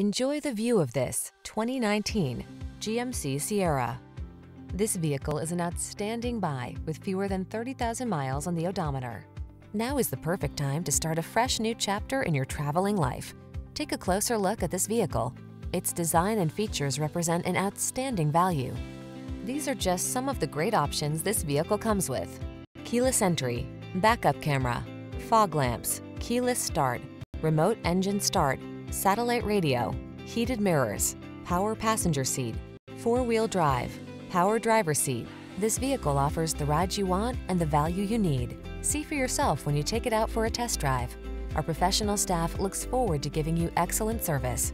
Enjoy the view of this 2019 GMC Sierra. This vehicle is an outstanding buy with fewer than 30,000 miles on the odometer. Now is the perfect time to start a fresh new chapter in your traveling life. Take a closer look at this vehicle. Its design and features represent an outstanding value. These are just some of the great options this vehicle comes with. Keyless entry, backup camera, fog lamps, keyless start, remote engine start, satellite radio, heated mirrors, power passenger seat, four-wheel drive, power driver seat. This vehicle offers the ride you want and the value you need. See for yourself when you take it out for a test drive. Our professional staff looks forward to giving you excellent service.